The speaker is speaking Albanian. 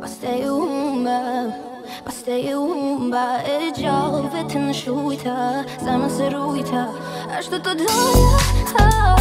Paste e humbe Paste e humbe E gjallë në shujta Zemën se rujta Ashtë të doja Ha